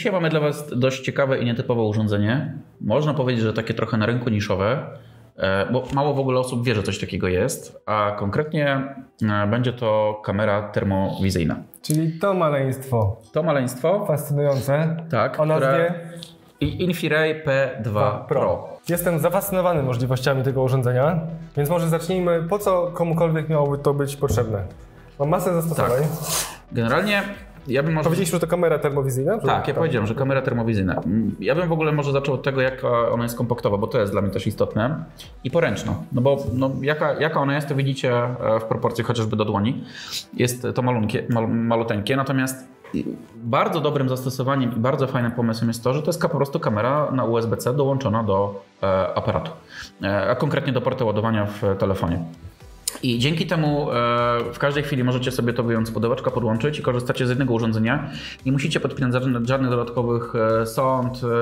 Dzisiaj mamy dla Was dość ciekawe i nietypowe urządzenie. Można powiedzieć, że takie trochę na rynku niszowe, e, bo mało w ogóle osób wie, że coś takiego jest, a konkretnie e, będzie to kamera termowizyjna. Czyli to maleństwo. To maleństwo, Fascynujące. tak, O nazwie Infiray P2 Pro. Jestem zafascynowany możliwościami tego urządzenia, więc może zacznijmy, po co komukolwiek miałoby to być potrzebne. Mam masę zastosowań. Generalnie ja bym może... Powiedzieliśmy, że to kamera termowizyjna? Tak, ja powiedziałem, że kamera termowizyjna. Mm, Ja bym w ogóle może zaczął od tego, jaka ona jest kompaktowa, bo to jest dla mnie też istotne. I poręczna. No bo no, jaka, jaka ona jest, to widzicie e, w proporcji chociażby do dłoni. Jest to malunkie, mal, maluteńkie, natomiast bardzo dobrym zastosowaniem i bardzo fajnym pomysłem jest to, że to jest po prostu kamera na USB-C dołączona do e, aparatu, e, a konkretnie do portu ładowania w telefonie. I dzięki temu e, w każdej chwili możecie sobie to wyjąć z pudełeczka, podłączyć i korzystacie z jednego urządzenia. Nie musicie podpinać żadnych, żadnych dodatkowych e,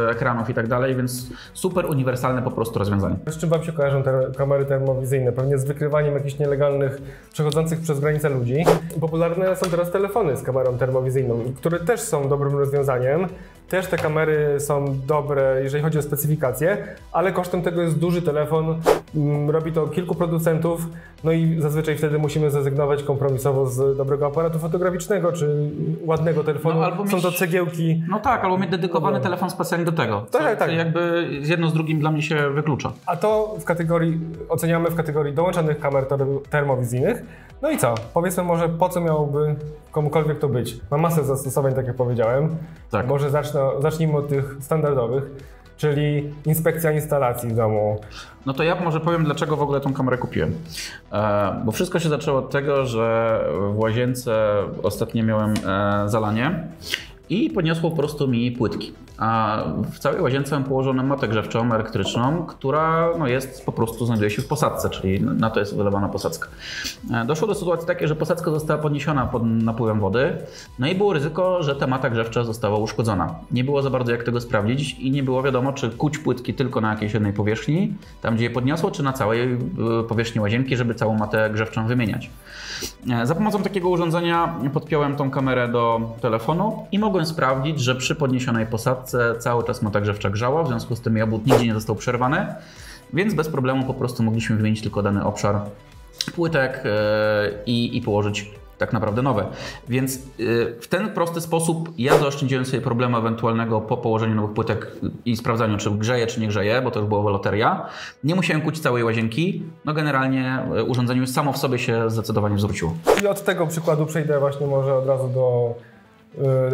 e, ekranów i tak dalej, więc super uniwersalne po prostu rozwiązanie. Z czym Wam się kojarzą te kamery termowizyjne? Pewnie z wykrywaniem jakichś nielegalnych, przechodzących przez granicę ludzi. Popularne są teraz telefony z kamerą termowizyjną, które też są dobrym rozwiązaniem. Też te kamery są dobre, jeżeli chodzi o specyfikacje, ale kosztem tego jest duży telefon. Mm, Robi to kilku producentów, no i zazwyczaj wtedy musimy zrezygnować kompromisowo z dobrego aparatu fotograficznego czy ładnego telefonu. No, albo są mieć- to cegiełki. No tak, albo mieć dedykowany telefon specjalnie do tego. Tak, tak. co jakby jedno z drugim dla mnie się wyklucza. A to w kategorii, oceniamy w kategorii dołączanych kamer ter- termowizyjnych. No i co? Powiedzmy może, po co miałoby komukolwiek to być? Ma masę zastosowań, tak jak powiedziałem. Tak. Może zacznę, zacznijmy od tych standardowych, czyli inspekcja instalacji w domu. No to ja może powiem, dlaczego w ogóle tą kamerę kupiłem. E, bo wszystko się zaczęło od tego, że w łazience ostatnio miałem e, zalanie i podniosło po prostu mi płytki. A w całej łazience mam położoną matę grzewczą elektryczną, która no, jest po prostu znajduje się w posadce, czyli na to jest wylewana posadzka. E, Doszło do sytuacji takiej, że posadzka została podniesiona pod napływem wody, no i było ryzyko, że ta mata grzewcza została uszkodzona. Nie było za bardzo jak tego sprawdzić i nie było wiadomo, czy kuć płytki tylko na jakiejś jednej powierzchni, tam gdzie je podniosło, czy na całej y, powierzchni łazienki, żeby całą matę grzewczą wymieniać. E, Za pomocą takiego urządzenia podpiąłem tą kamerę do telefonu i mogłem sprawdzić, że przy podniesionej posadce cały czas mata grzewcza grzała, w związku z tym obwód nigdzie nie został przerwany, więc bez problemu po prostu mogliśmy wymienić tylko dany obszar płytek e, i, i położyć tak naprawdę nowe. Więc e, w ten prosty sposób ja zaoszczędziłem sobie problemu ewentualnego po położeniu nowych płytek i sprawdzaniu, czy grzeje, czy nie grzeje, bo to już była loteria. Nie musiałem kuć całej łazienki. No generalnie e, urządzenie już samo w sobie się zdecydowanie zwróciło. I od tego przykładu przejdę właśnie może od razu do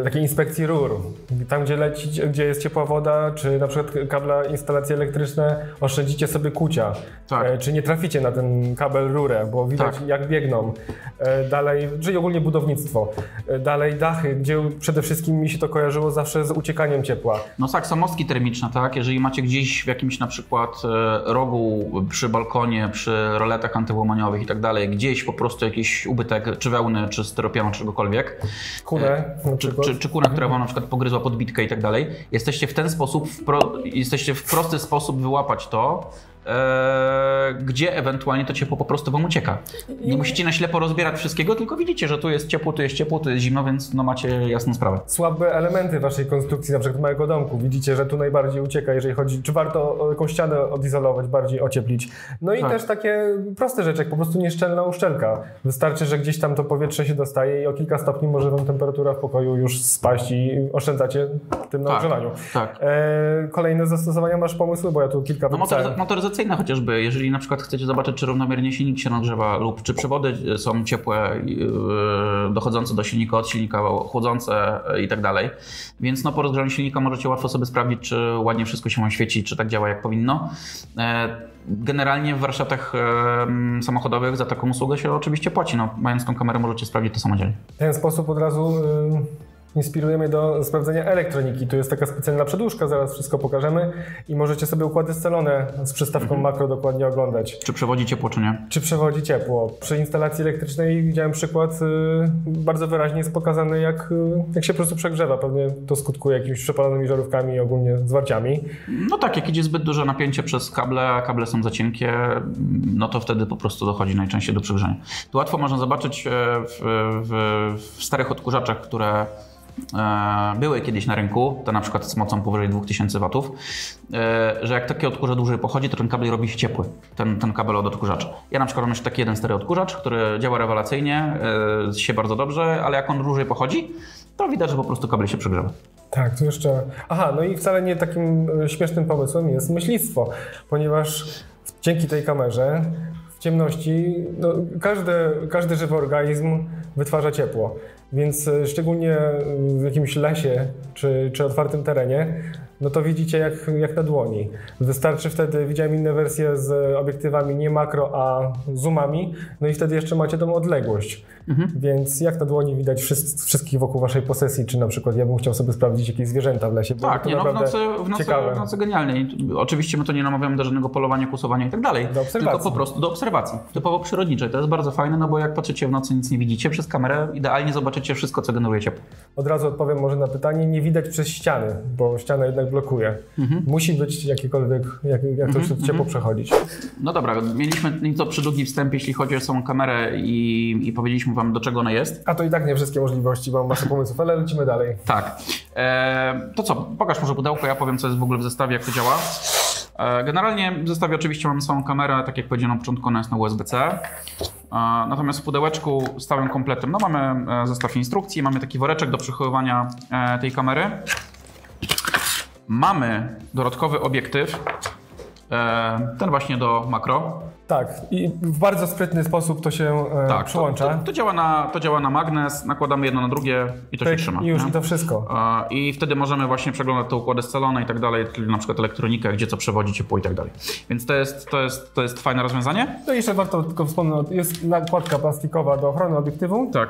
takiej inspekcji rur. Tam, gdzie leci, gdzie jest ciepła woda, czy na przykład kabla instalacje elektryczne, oszczędzicie sobie kucia. Tak. E, Czy nie traficie na ten kabel rurę, bo widać Tak. jak biegną. E, Dalej, czyli ogólnie budownictwo. E, Dalej dachy, gdzie przede wszystkim mi się to kojarzyło zawsze z uciekaniem ciepła. No tak, samostki termiczne, tak? Jeżeli macie gdzieś w jakimś na przykład rogu, przy balkonie, przy roletach antyłamaniowych i tak dalej, gdzieś po prostu jakiś ubytek, czy wełny, czy styropianu, czegokolwiek, Kunę na czy, czy, czy kuna, która wam na przykład pogryzła podbitkę i tak dalej, jesteście w ten sposób, w pro, jesteście w prosty sposób wyłapać to, gdzie ewentualnie to ciepło po prostu wam ucieka. Nie musicie na ślepo rozbierać wszystkiego, tylko widzicie, że tu jest ciepło, tu jest ciepło, tu jest zimno, więc no macie jasną sprawę. słabe elementy waszej konstrukcji, na przykład małego domku. Widzicie, że tu najbardziej ucieka, jeżeli chodzi, czy warto jakąś ścianę odizolować, bardziej ocieplić. No i Tak. też takie proste rzeczy, jak po prostu nieszczelna uszczelka. Wystarczy, że gdzieś tam to powietrze się dostaje i o kilka stopni może wam temperatura w pokoju już spaść i oszczędzacie tym na Tak, ogrzewaniu. tak. E, kolejne zastosowania masz pomysły, bo ja tu kilka No motoryz- motoryzacyjne chociażby, jeżeli na przykład chcecie zobaczyć, czy równomiernie silnik się nagrzewa lub czy przewody są ciepłe, yy, dochodzące do silnika, od silnika, chłodzące yy, i tak dalej. Więc no, po rozgrzaniu silnika możecie łatwo sobie sprawdzić, czy ładnie wszystko się wam świeci, czy tak działa jak powinno. E, Generalnie w warsztatach em, samochodowych za taką usługę się oczywiście płaci. No, mając tą kamerę możecie sprawdzić to samodzielnie. W ten sposób od razu y, inspiruje mnie do sprawdzenia elektroniki. Tu jest taka specjalna przedłużka, zaraz wszystko pokażemy i możecie sobie układy scalone z przystawką makro dokładnie oglądać. Czy przewodzi ciepło, czy nie? Czy przewodzi ciepło? Przy instalacji elektrycznej widziałem przykład, y, bardzo wyraźnie jest pokazane jak, y, jak się po prostu przegrzewa. Pewnie to skutkuje jakimiś przepalonymi żarówkami i ogólnie zwarciami. No tak, jak idzie zbyt duże napięcie przez kable, a kable są za cienkie, no to wtedy po prostu dochodzi najczęściej do przegrzania. Tu łatwo można zobaczyć e, w, w, w starych odkurzaczach, które były kiedyś na rynku, to na przykład z mocą powyżej 2000 W, e, że jak taki odkurzacz dłużej pochodzi, to ten kabel robi się ciepły, ten, ten kabel od odkurzacza. Ja na przykład mam jeszcze taki jeden stary odkurzacz, który działa rewelacyjnie, e, się bardzo dobrze, ale jak on dłużej pochodzi, to widać, że po prostu kabel się przegrzewa. Tak, tu jeszcze. Aha, no i wcale nie takim e, śmiesznym pomysłem jest myślistwo, ponieważ dzięki tej kamerze w ciemności no, każdy, każdy żywy organizm wytwarza ciepło. Więc e, szczególnie w jakimś lesie czy, czy otwartym terenie, no to widzicie jak, jak na dłoni. Wystarczy wtedy, widziałem inne wersje z obiektywami nie makro, a zoomami, no i wtedy jeszcze macie tą odległość. Więc jak na dłoni widać wszyscy, wszystkich wokół waszej posesji, czy na przykład ja bym chciał sobie sprawdzić jakieś zwierzęta w lesie. Tak, nie, no, w, nocy, w, nocy, ciekawe. w nocy genialnie. I Oczywiście my to nie namawiamy do żadnego polowania, kłusowania i tak dalej. Do obserwacji. Tylko po prostu do obserwacji. Typowo przyrodniczej. To jest bardzo fajne, no bo jak patrzycie w nocy, nic nie widzicie. Przez kamerę idealnie zobaczycie wszystko, co generuje ciepło. Od razu odpowiem może na pytanie, nie widać przez ściany, bo ściana jednak blokuje. Mhm. Musi być jakiekolwiek, jak, jak to się ciepło przechodzić. No dobra, mieliśmy nieco przydługi wstęp, jeśli chodzi o samą kamerę i, i powiedzieliśmy wam, do czego ona jest. A to i tak nie wszystkie możliwości, mam masę pomysłów, ale lecimy dalej. Tak. E, to co, pokaż może pudełko, ja powiem, co jest w ogóle w zestawie, jak to działa. E, Generalnie w zestawie oczywiście mamy samą kamerę, tak jak powiedziałem na początku, ona jest na USB-C. E, Natomiast w pudełeczku z całym kompletem, no mamy zestaw instrukcji, mamy taki woreczek do przechowywania tej kamery. Mamy dodatkowy obiektyw, e, ten właśnie do makro. Tak, i w bardzo sprytny sposób to się e, Tak, to, przyłącza. to, to, działa na, to działa na magnes, nakładamy jedno na drugie i to się Pyk, trzyma. I już nie? i to wszystko. E, I wtedy możemy właśnie przeglądać te układy scalone i tak dalej, czyli na przykład elektronikę, gdzie co przewodzi ciepło i tak dalej. Więc to jest, to jest, to jest fajne rozwiązanie. No i jeszcze warto tylko wspomnieć, jest nakładka plastikowa do ochrony obiektywu. Tak.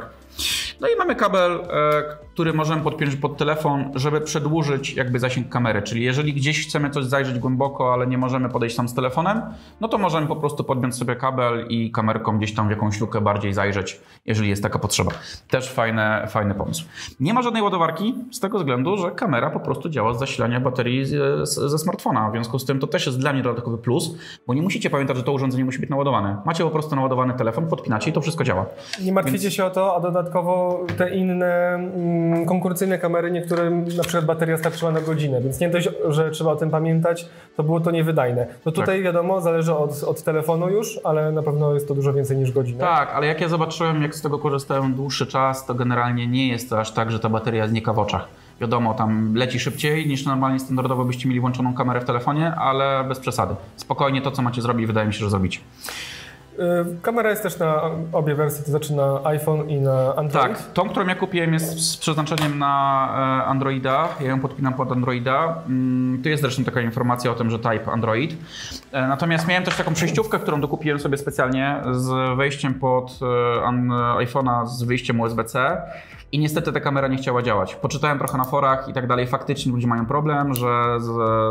No i mamy kabel, e, który możemy podpiąć pod telefon, żeby przedłużyć jakby zasięg kamery. Czyli jeżeli gdzieś chcemy coś zajrzeć głęboko, ale nie możemy podejść tam z telefonem, no to możemy po prostu podpiąć sobie kabel i kamerką gdzieś tam w jakąś lukę bardziej zajrzeć, jeżeli jest taka potrzeba. Też fajne, fajny pomysł. Nie ma żadnej ładowarki z tego względu, że kamera po prostu działa z zasilania baterii ze smartfona. W związku z tym to też jest dla mnie dodatkowy plus, bo nie musicie pamiętać, że to urządzenie musi być naładowane. Macie po prostu naładowany telefon, podpinacie i to wszystko działa. Nie martwicie się o to, a dodatkowo te inne mm, konkurencyjne kamery, niektórym na przykład bateria starczyła na godzinę, więc nie dość, że trzeba o tym pamiętać, to było to niewydajne. No tutaj wiadomo, zależy od, od telefonu już, ale na pewno jest to dużo więcej niż godzina. Tak, ale jak ja zobaczyłem, jak z tego korzystałem dłuższy czas, to generalnie nie jest to aż tak, że ta bateria znika w oczach. Wiadomo, tam leci szybciej niż normalnie standardowo byście mieli włączoną kamerę w telefonie, ale bez przesady. Spokojnie to, co macie zrobić, wydaje mi się, że zrobicie. Y, Kamera jest też na obie wersje, to znaczy na iPhone i na Android. Tak, tą, którą ja kupiłem jest z przeznaczeniem na e, Androida. Ja ją podpinam pod Androida. Mm, Tu jest zresztą taka informacja o tym, że Type Android. E, Natomiast miałem też taką przejściówkę, którą dokupiłem sobie specjalnie z wejściem pod e, iPhone'a z wyjściem USB-C. I niestety ta kamera nie chciała działać. Poczytałem trochę na forach i tak dalej. Faktycznie ludzie mają problem, że z,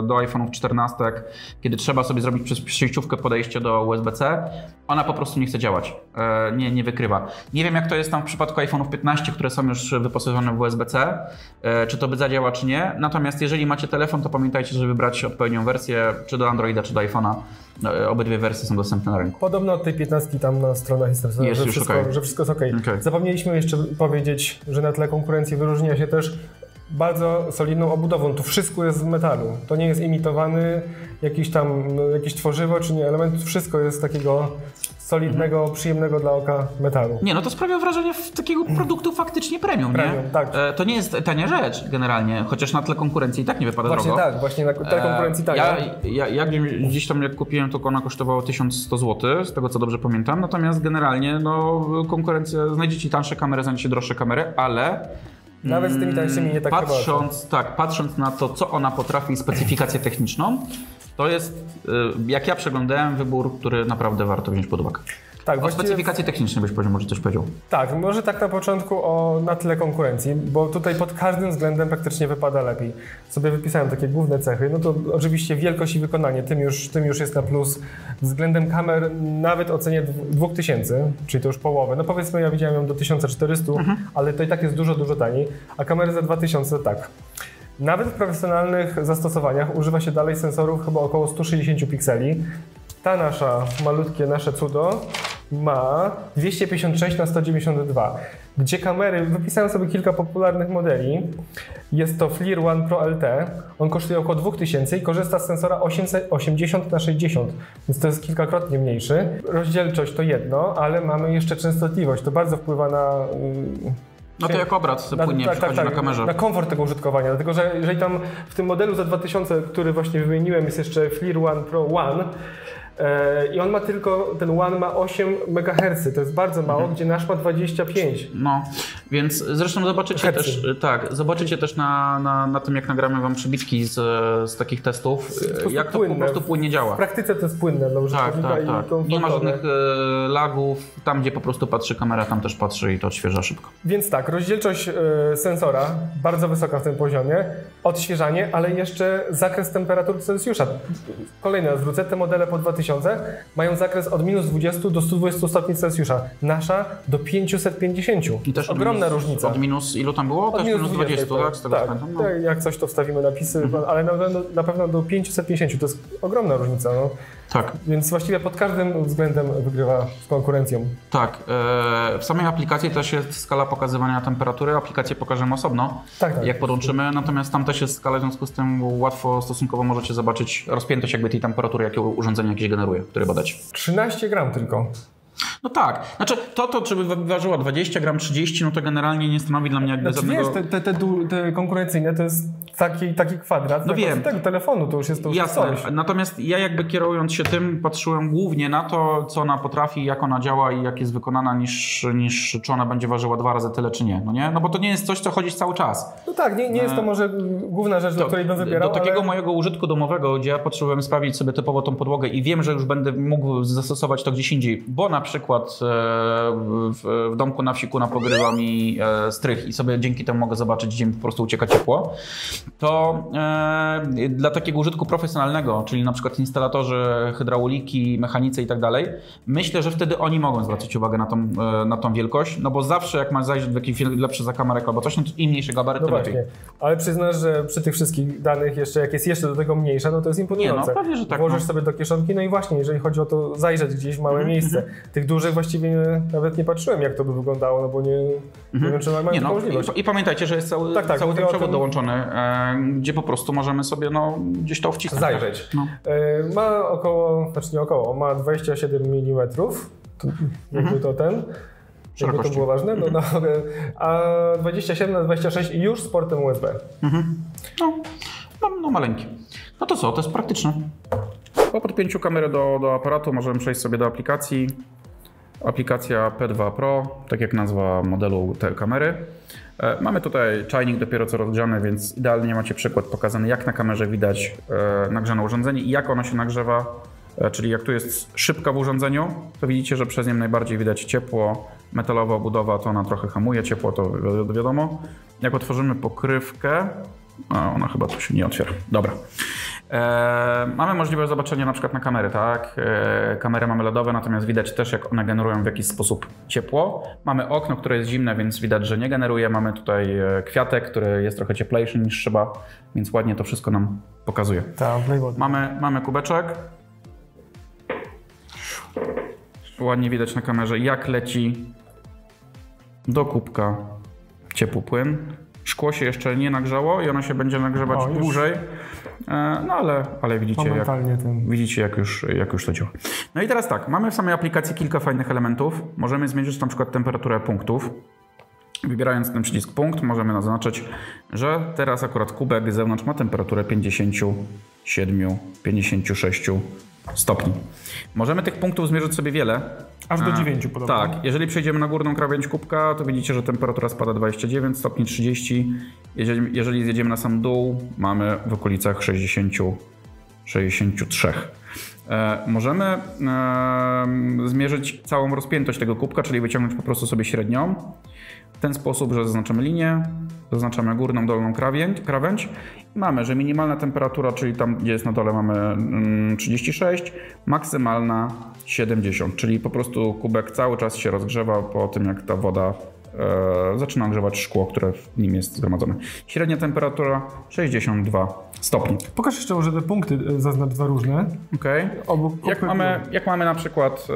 do iPhone'ów 14, kiedy trzeba sobie zrobić przez przejściówkę podejście do USB-C, ona po prostu nie chce działać. E, nie, nie wykrywa. Nie wiem, jak to jest tam w przypadku iPhone'ów 15, które są już wyposażone w USB-C, e, czy to by zadziała, czy nie. Natomiast jeżeli macie telefon, to pamiętajcie, żeby wybrać odpowiednią wersję, czy do Androida, czy do iPhone'a. E, Obydwie wersje są dostępne na rynku. Podobno od tej 15 tam na stronach jest napisane, Jest że, wszystko, okej. że wszystko jest ok. Zapomnieliśmy jeszcze powiedzieć, że na tle konkurencji wyróżnia się też bardzo solidną obudową. Tu wszystko jest z metalu. To nie jest imitowany jakiś tam, no, jakieś tworzywo czy nie element. Wszystko jest takiego solidnego, Mhm. przyjemnego dla oka metalu. Nie, no to sprawia wrażenie takiego produktu faktycznie premium, Premium, nie? tak. E, To nie jest tania rzecz generalnie, chociaż na tle konkurencji i tak nie wypada Właśnie drogo. tak, właśnie na tle konkurencji tak. Ja, ja, ja gdzieś- gdzieś tam jak kupiłem, to ona kosztowała 1100 zł, z tego co dobrze pamiętam. Natomiast generalnie no, konkurencja, znajdziecie tańsze kamery, znajdziecie droższe kamery, ale Nawet z tymi tańszymi nie tak chyba. patrząc, tak, patrząc na to, co ona potrafi i specyfikację techniczną, to jest, y, jak ja przeglądałem, wybór, który naprawdę warto wziąć pod uwagę. Tak, O właściwie specyfikacji technicznej byś powiedział, może coś powiedział. Tak, może tak na początku o na tle konkurencji, bo tutaj pod każdym względem praktycznie wypada lepiej. Sobie wypisałem takie główne cechy. No to oczywiście wielkość i wykonanie, tym już, tym już jest na plus. Względem kamer nawet ocenię dw- 2000, czyli to już połowę. No powiedzmy, ja widziałem ją do 1400, ale to i tak jest dużo, dużo taniej, a kamery za 2000 tak. Nawet w profesjonalnych zastosowaniach używa się dalej sensorów chyba około 160 pikseli. Ta nasza malutkie nasze cudo ma 256 na 192 gdzie kamery, wypisałem sobie kilka popularnych modeli. Jest to FLIR One Pro LT, on kosztuje około 2000 i korzysta z sensora 880 na 60 więc to jest kilkakrotnie mniejszy. Rozdzielczość to jedno, ale mamy jeszcze częstotliwość, to bardzo wpływa na... No to jak obraz na, płynnie tak, tak, na kamerze. Na komfort tego użytkowania, dlatego że jeżeli tam w tym modelu za 2000, który właśnie wymieniłem, jest jeszcze FLIR One Pro One, i on ma tylko, ten One ma 8 MHz, to jest bardzo mało, mhm. gdzie nasz ma 25. No, więc zresztą zobaczycie Hercy. też, tak, zobaczycie też na, na, na tym, jak nagramy wam przybitki z, z takich testów, jak to płynne. po prostu płynnie działa. W praktyce to jest płynne dla użytkownika tak, tak, tak. Nie ma żadnych e, lagów, tam gdzie po prostu patrzy kamera, tam też patrzy i to odświeża szybko. Więc tak, rozdzielczość e, sensora bardzo wysoka w tym poziomie, odświeżanie, ale jeszcze zakres temperatury Celsjusza. Kolejne zwrócę, te modele po 2000 2000 mają zakres od minus 20 do 120 stopni Celsjusza. Nasza do 550. I też ogromna minus, różnica. Od minus ilu tam było? Od też minus, minus 20, 20 tak? Z tego tak, no. tak, jak coś to wstawimy napisy, mhm. ale na, na, pewno do 550. To jest ogromna różnica. No. Tak. Więc właściwie pod każdym względem wygrywa z konkurencją. Tak. E, w samej aplikacji też jest skala pokazywania temperatury. Aplikację pokażemy osobno, tak, tak. jak podłączymy. Natomiast tam też jest skala, w związku z tym łatwo stosunkowo możecie zobaczyć rozpiętość jakby tej temperatury, jakie urządzenie jakieś generuje, które badać. 13 gram tylko. No tak. Znaczy to, to czy by ważyło 20 gram, 30, no to generalnie nie stanowi dla mnie jakby znaczy, żadnego... Wiesz, te, te, te, te konkurencyjne to jest taki, taki kwadrat no wiem. tego telefonu, to już jest to już Jasne. coś. Natomiast ja jakby kierując się tym, patrzyłem głównie na to, co ona potrafi, jak ona działa i jak jest wykonana, niż, niż czy ona będzie ważyła dwa razy tyle, czy nie. No nie? No bo to nie jest coś, co chodzisz cały czas. No tak, nie, nie jest to e, może główna rzecz, do której bym wybierał, Do takiego ale... mojego użytku domowego, gdzie ja potrzebowałem sprawdzić sobie typowo tą podłogę i wiem, że już będę mógł zastosować to gdzieś indziej, bo na przykład e, w, w domku na wsiku napogrywa mi e, strych i sobie dzięki temu mogę zobaczyć, gdzie mi po prostu ucieka ciepło, to e, dla takiego użytku profesjonalnego, czyli na przykład instalatorzy hydrauliki, mechanicy i tak dalej, myślę, że wtedy oni mogą zwracać uwagę na tą, e, na tą wielkość, no bo zawsze jak masz zajrzeć w jakiś lepszy zakamarek albo coś, no to im mniejszy gabaryt, no tym właśnie. lepiej. Ale przyznasz, że przy tych wszystkich danych jeszcze, jak jest jeszcze do tego mniejsza, no to jest imponujące. Nie, no pewnie, że tak. Włożysz no. sobie do kieszonki, no i właśnie, jeżeli chodzi o to zajrzeć gdzieś w małe mm -hmm. miejsce, tych dużych właściwie nawet nie patrzyłem, jak to by wyglądało, no bo nie, mhm. nie wiem, czy mają nie, no, możliwość. I, I, pamiętajcie, że jest cały, tak, tak, cały ten przewód tym... dołączony, e, gdzie po prostu możemy sobie no, gdzieś to wcisnąć. Zajrzeć. No. E, ma około, znaczy nie około, ma 27 mm, to, jakby mhm. to ten. Jakby to było ważne, no, mhm. no, a 27 na 26 już z portem USB. Mhm. No, no, no maleńki. No to co, to jest praktyczne. Po podpięciu kamery do, do aparatu możemy przejść sobie do aplikacji. Aplikacja P2 Pro, tak jak nazwa modelu tej kamery. E, mamy tutaj czajnik dopiero co rozgrzany, więc idealnie macie przykład pokazany, jak na kamerze widać e, nagrzane urządzenie i jak ono się nagrzewa. E, czyli jak tu jest szybka w urządzeniu, to widzicie, że przez nią najbardziej widać ciepło. Metalowa obudowa to ona trochę hamuje, ciepło to wiadomo. Jak otworzymy pokrywkę, a ona chyba tu się nie otwiera. Dobra. E, mamy możliwość zobaczenia na przykład na kamery, tak? E, kamery mamy LEDowe, natomiast widać też jak one generują w jakiś sposób ciepło. Mamy okno, które jest zimne, więc widać, że nie generuje. Mamy tutaj e, kwiatek, który jest trochę cieplejszy niż szyba, więc ładnie to wszystko nam pokazuje. Tak, mamy, mamy kubeczek. Ładnie widać na kamerze, jak leci do kubka ciepły płyn. Szkło się jeszcze nie nagrzało i ono się będzie nagrzewać o, dłużej. E, no ale, ale widzicie, jak, widzicie jak, już, jak już to działa. No i teraz tak, mamy w samej aplikacji kilka fajnych elementów. Możemy zmierzyć na przykład temperaturę punktów. Wybierając ten przycisk punkt, możemy naznaczyć, że teraz akurat kubek z zewnątrz ma temperaturę 57, 56 stopni. Możemy tych punktów zmierzyć sobie wiele. Aż do 9 podobno. Tak, jeżeli przejdziemy na górną krawędź kubka, to widzicie, że temperatura spada 29 stopni 30. Jeżeli, jeżeli zjedziemy na sam dół, mamy w okolicach 60, 63. E, możemy e, zmierzyć całą rozpiętość tego kubka, czyli wyciągnąć po prostu sobie średnią. W ten sposób, że zaznaczamy linię, zaznaczamy górną, dolną krawędź, krawędź. Mamy, że minimalna temperatura, czyli tam gdzie jest na dole mamy 36, mm, maksymalna 70, czyli po prostu kubek cały czas się rozgrzewa po tym jak ta woda zaczyna ogrzewać szkło, które w nim jest zgromadzone. Średnia temperatura 62 stopni. Pokaż jeszcze może te punkty, e, zaznacz dwa różne. Okay. Obok Jak, mamy, jak mamy na przykład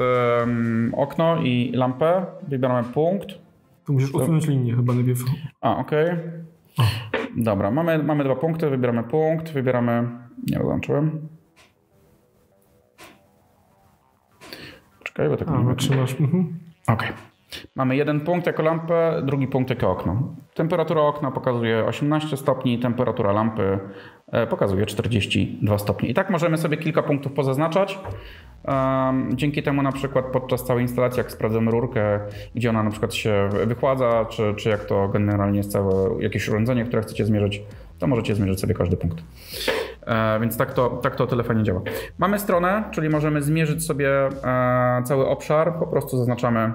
em, okno i lampę, wybieramy punkt. Tu musisz usunąć linię chyba najpierw. A, okej. Dobra, mamy, mamy dwa punkty, wybieramy punkt, wybieramy... Nie zaznaczyłem. Czekaj, bo tak A, nie trzymasz. Mhm. Okej. Mamy jeden punkt jako lampę, drugi punkt jako okno. Temperatura okna pokazuje 18 stopni, temperatura lampy e, pokazuje 42 stopnie. I tak możemy sobie kilka punktów pozaznaczać. Dzięki temu na przykład podczas całej instalacji, jak sprawdzamy rurkę, gdzie ona na przykład się wychładza, czy, czy jak to generalnie jest całe jakieś urządzenie, które chcecie zmierzyć, to możecie zmierzyć sobie każdy punkt. E, więc tak to, tak to tyle fajnie działa. Mamy stronę, czyli możemy zmierzyć sobie e, cały obszar, po prostu zaznaczamy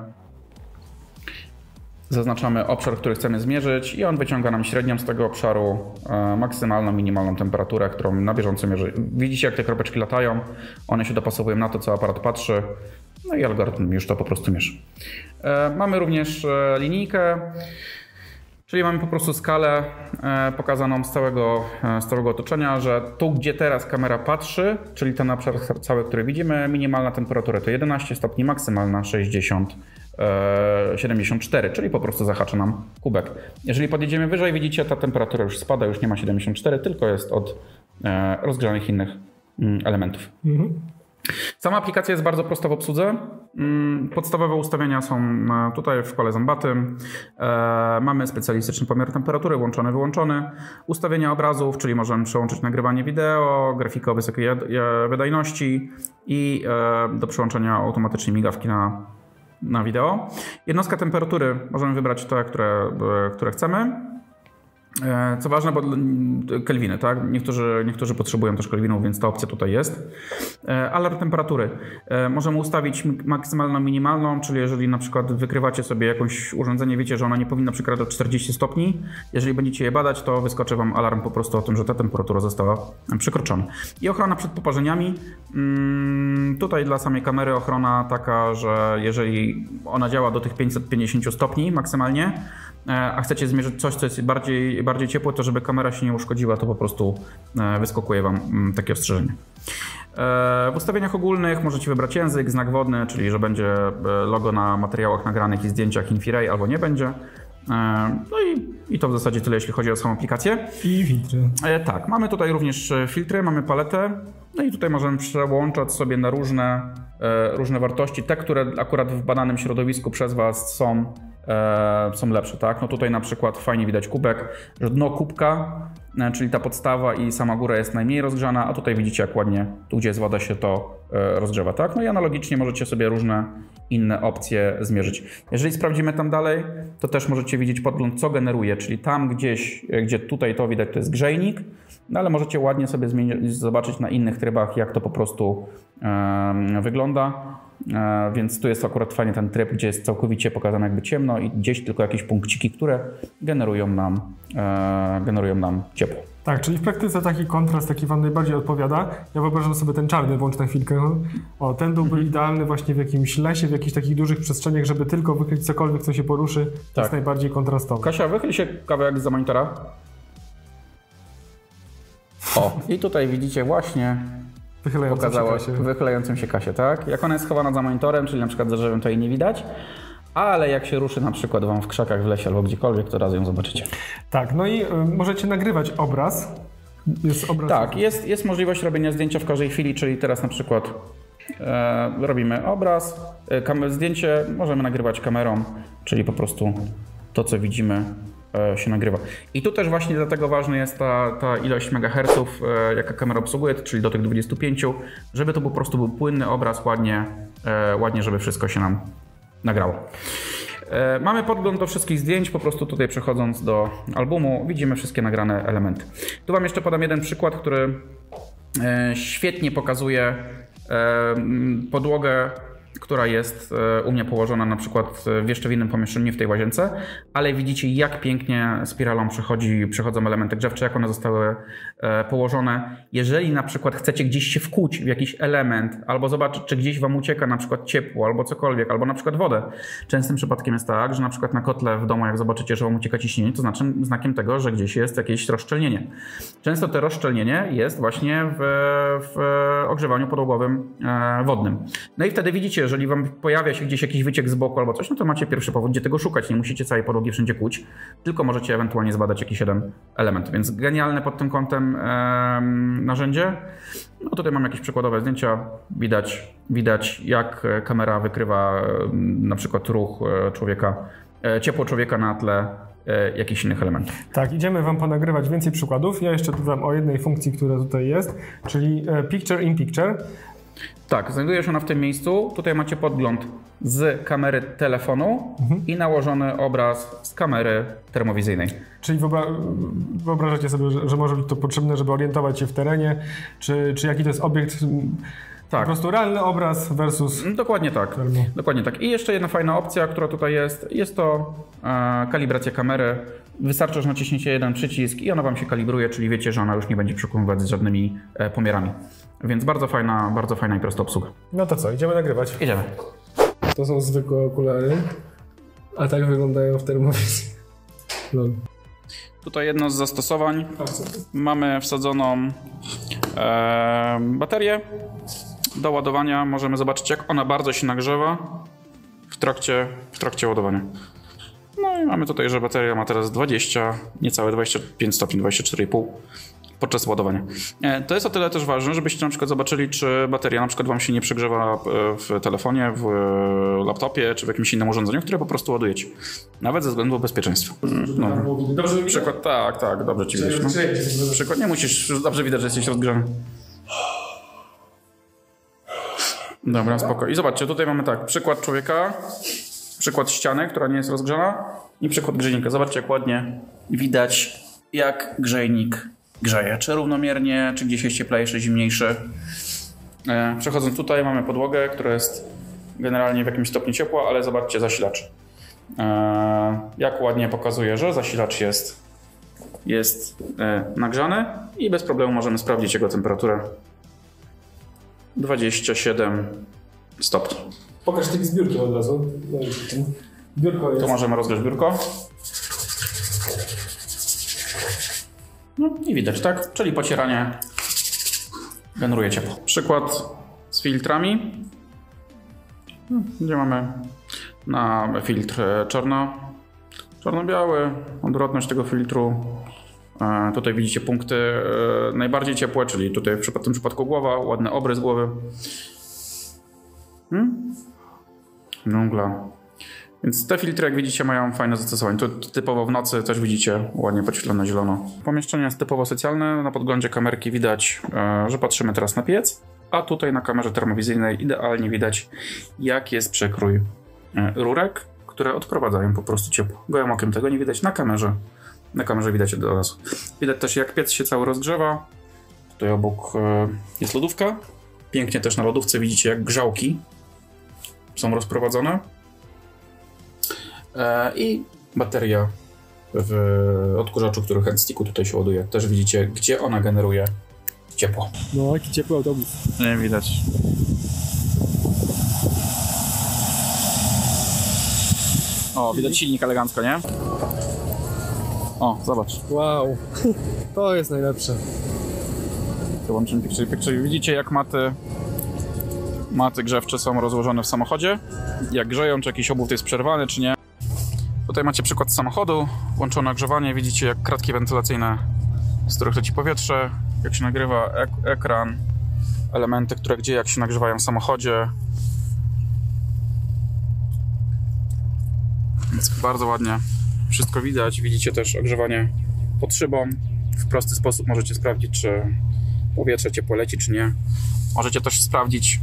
Zaznaczamy obszar, który chcemy zmierzyć i on wyciąga nam średnią z tego obszaru, e, maksymalną, minimalną temperaturę, którą na bieżąco mierzy. Widzicie, jak te kropeczki latają, one się dopasowują na to, co aparat patrzy, no i algorytm już to po prostu mierzy. E, Mamy również e, linijkę, czyli mamy po prostu skalę pokazaną z całego, z całego otoczenia, że tu, gdzie teraz kamera patrzy, czyli ten obszar cały, który widzimy, minimalna temperatura to 11 stopni, maksymalna 60 e, 74, czyli po prostu zahacza nam kubek. Jeżeli podjedziemy wyżej, widzicie, ta temperatura już spada, już nie ma 74, tylko jest od e, rozgrzanych innych mm, elementów. Mhm. Sama aplikacja jest bardzo prosta w obsłudze. Mm, Podstawowe ustawienia są e, tutaj w szkole Zambaty. E, Mamy specjalistyczny pomiar temperatury, włączony, wyłączony. Ustawienia obrazów, czyli możemy przełączyć nagrywanie wideo, grafikę o wysokiej wydajności i e, do przełączenia automatycznie migawki na, na wideo. Jednostka temperatury możemy wybrać te, które, które chcemy. E, Co ważne, bo kelwiny, tak? Niektórzy, niektórzy potrzebują też kelwinów, więc ta opcja tutaj jest. E, Alarm temperatury. E, Możemy ustawić maksymalną, minimalną, czyli jeżeli na przykład wykrywacie sobie jakieś urządzenie, wiecie, że ona nie powinna przekraczać 40 stopni. Jeżeli będziecie je badać, to wyskoczy Wam alarm po prostu o tym, że ta temperatura została przekroczona. I ochrona przed poparzeniami. Mm, Tutaj dla samej kamery ochrona taka, że jeżeli ona działa do tych 550 stopni maksymalnie, a chcecie zmierzyć coś, co jest bardziej, bardziej ciepłe, to żeby kamera się nie uszkodziła, to po prostu e, wyskakuje Wam mm, takie ostrzeżenie. E, W ustawieniach ogólnych możecie wybrać język, znak wodny, czyli że będzie e, logo na materiałach nagranych i zdjęciach Infiray albo nie będzie. E, No i, i to w zasadzie tyle, jeśli chodzi o samą aplikację. I filtry. E, tak, mamy tutaj również e, filtry, mamy paletę. No i tutaj możemy przełączać sobie na różne, e, różne wartości, te, które akurat w badanym środowisku przez Was są, e, są lepsze. Tak? No tutaj na przykład fajnie widać kubek, że dno kubka, e, czyli ta podstawa i sama góra jest najmniej rozgrzana, a tutaj widzicie jak ładnie, tu gdzie woda się to e, rozgrzewa. Tak? No i analogicznie możecie sobie różne inne opcje zmierzyć. Jeżeli sprawdzimy tam dalej, to też możecie widzieć podgląd, co generuje, czyli tam gdzieś, e, gdzie tutaj to widać, to jest grzejnik, no ale możecie ładnie sobie zmieni- zobaczyć na innych trybach, jak to po prostu wygląda. E, więc tu jest akurat fajnie ten tryb, gdzie jest całkowicie pokazane jakby ciemno i gdzieś tylko jakieś punkciki, które generują nam, e, generują nam ciepło. Tak, czyli w praktyce taki kontrast taki Wam najbardziej odpowiada. Ja wyobrażam sobie ten czarny, włącz na chwilkę. O, ten byłby Mhm. idealny właśnie w jakimś lesie, w jakichś takich dużych przestrzeniach, żeby tylko wykryć cokolwiek, co się poruszy. To Tak. jest najbardziej kontrastowy. Kasia, wychyl się kawałek za monitora. O, i tutaj widzicie właśnie Wychylająca pokazało się. wychylającą się Kasię, tak? Jak ona jest schowana za monitorem, czyli na przykład za drzewem, to jej nie widać. Ale jak się ruszy na przykład wam w krzakach, w lesie albo gdziekolwiek, to raz ją zobaczycie. Tak, no i y, możecie nagrywać obraz. Jest obraz. Tak, jest, jest możliwość robienia zdjęcia w każdej chwili, czyli teraz na przykład e, robimy obraz, e, zdjęcie możemy nagrywać kamerą, czyli po prostu to, co widzimy, się nagrywa. I tu też właśnie dlatego ważna jest ta, ta ilość megaherców, e, jaka kamera obsługuje, czyli do tych 25, żeby to po prostu był płynny obraz, ładnie, e, ładnie żeby wszystko się nam nagrało. E, Mamy podgląd do wszystkich zdjęć, po prostu tutaj przechodząc do albumu widzimy wszystkie nagrane elementy. Tu Wam jeszcze podam jeden przykład, który e, świetnie pokazuje e, podłogę która jest e, u mnie położona na przykład w jeszcze w innym pomieszczeniu, nie w tej łazience, ale widzicie jak pięknie spiralą przechodzą elementy grzewcze, jak one zostały e, położone. Jeżeli na przykład chcecie gdzieś się wkuć w jakiś element, albo zobaczyć, czy gdzieś wam ucieka na przykład ciepło, albo cokolwiek, albo na przykład wodę. Częstym przypadkiem jest tak, że na przykład na kotle w domu, jak zobaczycie, że wam ucieka ciśnienie, to znaczy znakiem tego, że gdzieś jest jakieś rozszczelnienie. Często to rozszczelnienie jest właśnie w, w ogrzewaniu podłogowym e, wodnym. No i wtedy widzicie, jeżeli wam pojawia się gdzieś jakiś wyciek z boku albo coś, no to macie pierwszy powód, gdzie tego szukać. Nie musicie całej podłogi wszędzie kuć, tylko możecie ewentualnie zbadać jakiś jeden element. Więc genialne pod tym kątem em, narzędzie. No tutaj mam jakieś przykładowe zdjęcia. Widać, widać jak kamera wykrywa na przykład ruch e, człowieka, e, ciepło człowieka na tle e, jakichś innych elementów. Tak, idziemy Wam ponagrywać więcej przykładów. Ja jeszcze dodam o jednej funkcji, która tutaj jest, czyli e, Picture in Picture. Tak, znajduje się ona w tym miejscu. Tutaj macie podgląd z kamery telefonu i nałożony obraz z kamery termowizyjnej. Czyli wyobra- wyobrażacie sobie, że, że może być to potrzebne, żeby orientować się w terenie, czy, czy jaki to jest obiekt, m, po Tak. prostu realny obraz versus... Dokładnie tak. Dokładnie tak. I jeszcze jedna fajna opcja, która tutaj jest, jest to e, kalibracja kamery. Wystarczy, że naciśniecie jeden przycisk i ona Wam się kalibruje, czyli wiecie, że ona już nie będzie przekonywać z żadnymi e, pomiarami. Więc bardzo fajna, bardzo fajna i prosta obsługa. No to co, idziemy nagrywać. Jedziemy. To są zwykłe okulary, a tak wyglądają w termowizji. Lol. Tutaj jedno z zastosowań. Mamy wsadzoną e, baterię do ładowania. Możemy zobaczyć, jak ona bardzo się nagrzewa w trakcie, w trakcie ładowania. No i mamy tutaj, że bateria ma teraz 20, niecałe 25 stopni, 24,5 podczas ładowania. E, To jest o tyle też ważne, żebyście na przykład zobaczyli, czy bateria na przykład wam się nie przegrzewa e, w telefonie, w e, laptopie, czy w jakimś innym urządzeniu, które po prostu ładujecie. Nawet ze względu bezpieczeństwa. No. Dobrze Przykład, tak, tak, dobrze ci wiesz. No. Przykład, nie musisz, dobrze widać, że jesteś rozgrzany. Dobra, spoko. I zobaczcie, tutaj mamy tak, przykład człowieka, przykład ściany, która nie jest rozgrzana i przykład grzejnika. Zobaczcie, jak ładnie widać, jak grzejnik grzeje. Czy równomiernie, czy gdzieś jest cieplejszy, zimniejszy. E, Przechodząc tutaj, mamy podłogę, która jest generalnie w jakimś stopniu ciepła, ale zobaczcie zasilacz. E, Jak ładnie pokazuje, że zasilacz jest jest e, nagrzany i bez problemu możemy sprawdzić jego temperaturę. 27 stopni. Pokaż typ zbiórki od razu. No Biurko jest. Tu możemy rozgrzać biurko. No i widać, tak? Czyli pocieranie generuje ciepło. Przykład z filtrami, gdzie mamy na filtr czarno, czarno-biały, odwrotność tego filtru. Tutaj widzicie punkty e, najbardziej ciepłe, czyli tutaj w tym przypadku głowa, ładny obrys głowy. Hmm? Nugla. Więc te filtry, jak widzicie, mają fajne zastosowanie. Tu typowo w nocy też widzicie ładnie podświetlone zielono. Pomieszczenie jest typowo socjalne. Na podglądzie kamerki widać, e, że patrzymy teraz na piec, a tutaj na kamerze termowizyjnej idealnie widać, jak jest przekrój e, rurek, które odprowadzają po prostu ciepło. Gołym okiem tego nie widać na kamerze. Na kamerze widać od razu. Widać też, jak piec się cały rozgrzewa. Tutaj obok e, jest lodówka. Pięknie też na lodówce widzicie, jak grzałki są rozprowadzone. E, I bateria w odkurzaczu, który handsticku tutaj się ładuje. Też widzicie, gdzie ona generuje ciepło. No, jaki ciepły autobus. Nie widać. O, widać silnik elegancko, nie? O, zobacz. Wow. To jest najlepsze. Wyłączymy picture, picture. Widzicie, jak maty, maty grzewcze są rozłożone w samochodzie? Jak grzeją, czy jakiś obwód jest przerwany, czy nie. Tutaj macie przykład samochodu, włączone ogrzewanie. Widzicie, jak kratki wentylacyjne, z których leci powietrze, jak się nagrywa ek ekran, elementy, które gdzie jak się nagrzewają w samochodzie. Więc bardzo ładnie wszystko widać. Widzicie też ogrzewanie pod szybą. W prosty sposób możecie sprawdzić, czy powietrze ciepło leci, czy nie. Możecie też sprawdzić,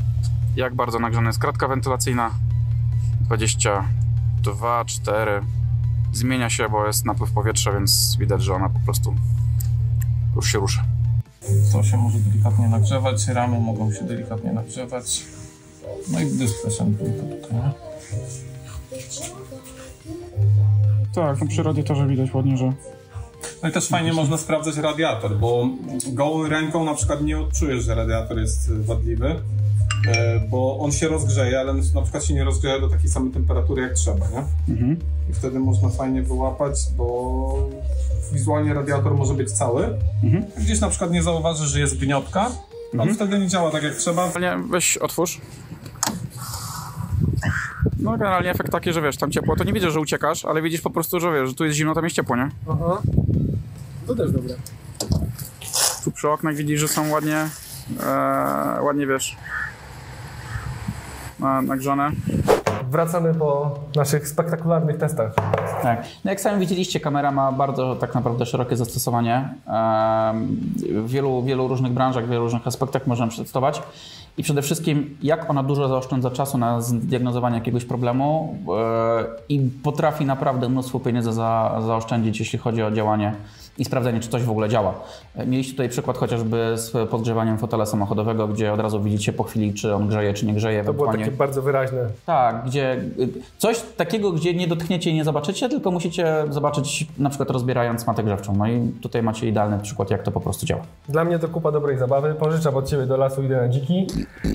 jak bardzo nagrzana jest kratka wentylacyjna. 22, 4. Zmienia się, bo jest napływ powietrza, więc widać, że ona po prostu już się rusza. To się może delikatnie nagrzewać, ramy mogą się delikatnie nagrzewać. No i dysplay sam tutaj. Tak, no przy radiatorze widać ładnie, że No i też fajnie można sprawdzać radiator, bo gołą ręką na przykład nie odczujesz, że radiator jest wadliwy, e, bo on się rozgrzeje, ale na przykład się nie rozgrzeje do takiej samej temperatury jak trzeba, nie? I wtedy można fajnie wyłapać, bo wizualnie radiator może być cały. Gdzieś na przykład nie zauważysz, że jest gniotka, on wtedy nie działa tak jak trzeba. Weź otwórz. No generalnie efekt taki, że wiesz, tam ciepło, to nie widzisz, że uciekasz, ale widzisz po prostu, że wiesz, że tu jest zimno, tam jest ciepło, nie? Aha. To też dobre. Tu przy oknach widzisz, że są ładnie, e, ładnie wiesz, na, nagrzane. Wracamy po naszych spektakularnych testach. Tak. No jak sami widzieliście, kamera ma bardzo tak naprawdę szerokie zastosowanie. W wielu, wielu różnych branżach, w wielu różnych aspektach możemy przetestować. I przede wszystkim, jak ona dużo zaoszczędza czasu na zdiagnozowanie jakiegoś problemu e, i potrafi naprawdę mnóstwo pieniędzy za, zaoszczędzić, jeśli chodzi o działanie i sprawdzenie, czy coś w ogóle działa. E, Mieliście tutaj przykład chociażby z podgrzewaniem fotela samochodowego, gdzie od razu widzicie po chwili, czy on grzeje, czy nie grzeje. To było takie bardzo wyraźne. tak, gdzie y, coś takiego, gdzie nie dotkniecie i nie zobaczycie, tylko musicie zobaczyć na przykład rozbierając matę grzewczą. No i tutaj macie idealny przykład, jak to po prostu działa. Dla mnie to kupa dobrej zabawy. Pożyczam od Ciebie do lasu, idę na dziki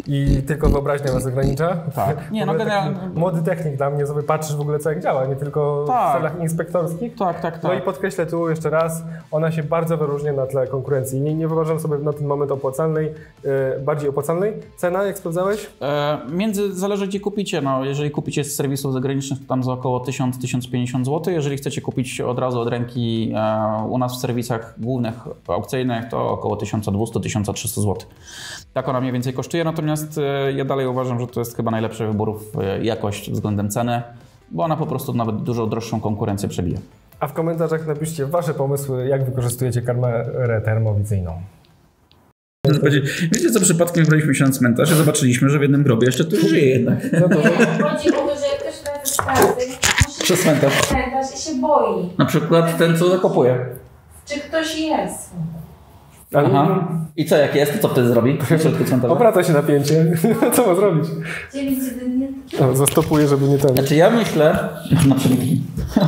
i tylko wyobraźnia nas ogranicza. Tak. Nie, no generalnie- Młody technik dla mnie, sobie patrzysz w ogóle co jak działa, nie tylko Tak. w celach inspektorskich. Tak, tak, No i tak. podkreślę tu jeszcze raz, ona się bardzo wyróżnia na tle konkurencji. Nie, nie wyobrażam sobie na ten moment opłacalnej, e, bardziej opłacalnej. Cena, jak sprawdzałeś? E, między, zależy gdzie kupicie. No, jeżeli kupicie z serwisów zagranicznych, to tam za około 1000-1050 zł. Jeżeli chcecie kupić od razu od ręki e, u nas w serwisach głównych aukcyjnych, to około 1200-1300 zł. Tak ona mniej więcej kosztuje, natomiast e, ja dalej uważam, że to jest chyba najlepszy wybór e, jakość względem ceny, bo ona po prostu nawet dużo droższą konkurencję przebija. A w komentarzach napiszcie Wasze pomysły, jak wykorzystujecie kamerę termowizyjną. Wiecie co, przypadkiem braliśmy się na cmentarz i zobaczyliśmy, że w jednym grobie jeszcze tu żyje jednak. No to Chodzi o to, że jak ktoś wraca z pracy, Przez cmentarz. cmentarz i się boi, Na przykład ten, co zakopuje. czy ktoś jest. Aha. I co, jak jest, to co wtedy zrobi? W środku cmentarza? Obraca się napięcie. Co ma zrobić? Dzielić jedynie O, zastopuję, żeby nie ten. Znaczy ja myślę, na przykład